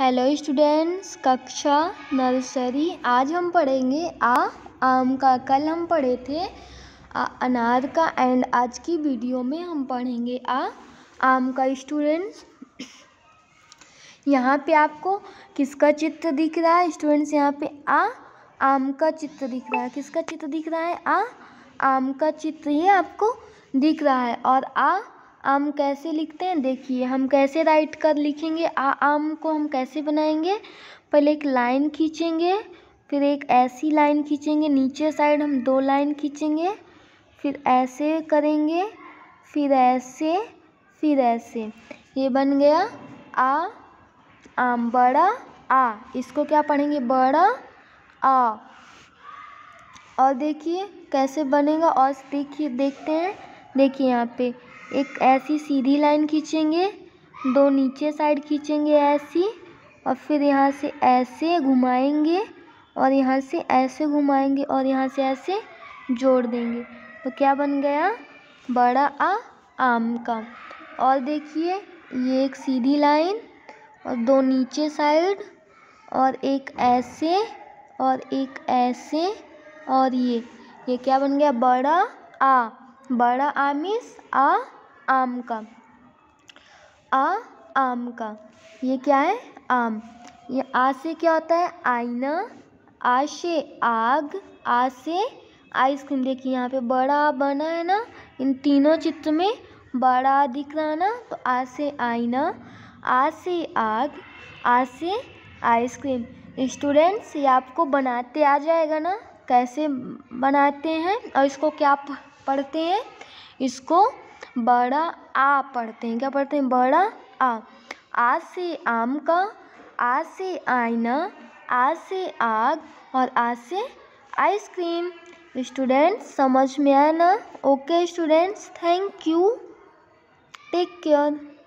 Hello students कक्षा nursery आज हम पढ़ेंगे आ आम का। कल हम पढ़े थे आ, अनार का। एंड आज की वीडियो में हम पढ़ेंगे आ आम का। स्टूडेंट्स यहाँ पे आपको किसका चित्र दिख रहा है? स्टूडेंट्स यहाँ पे आ आम का चित्र दिख रहा है। किसका चित्र दिख रहा है? आ आम का चित्र ये आपको दिख रहा है। और आ आम कैसे लिखते हैं? देखिए, हम कैसे राइट कर लिखेंगे? आ आम को हम कैसे बनाएँगे? पहले एक लाइन खींचेंगे, फिर एक ऐसी लाइन खींचेंगे, नीचे साइड हम दो लाइन खींचेंगे, फिर ऐसे करेंगे, फिर ऐसे फिर ऐसे। ये बन गया आ, आम, बड़ा, आ। इसको क्या पढ़ेंगे? बड़ा, आ। और देखिए कैसे बनेगा? और देखिए, देखते हैं। देखिए यहाँ पे एक ऐसी सीधी लाइन खींचेंगे, दो नीचे साइड खींचेंगे ऐसी, और फिर यहाँ से ऐसे घुमाएँगे, और यहाँ से ऐसे घुमाएँगे, और यहाँ से ऐसे जोड़ देंगे। तो क्या बन गया? बड़ा आ आम का। और देखिए, ये एक सीधी लाइन, और दो नीचे साइड, और एक ऐसे, और एक ऐसे, और ये। ये क्या बन गया? बड़ा आ। बड़ा आमिस आ आम का। आ, आम का। ये क्या है? आम। ये आ से क्या होता है? आईना। आ से आग। आ से आइसक्रीम। देखिए, यहाँ पे बड़ा बना है ना, इन तीनों चित्र में बड़ा दिख रहा ना तो आ से आईना, आ से आग, आ से आइसक्रीम। स्टूडेंट्स, ये आपको बनाते आ जाएगा ना, कैसे बनाते हैं और इसको क्या पढ़ते हैं? इसको बड़ा आ पढ़ते हैं। क्या पढ़ते हैं? बड़ा आ। आ से आम का, आ से आईना, आ से आग और आ से आइसक्रीम। स्टूडेंट्स, समझ में आया ना? Okay students, thank you. Take care.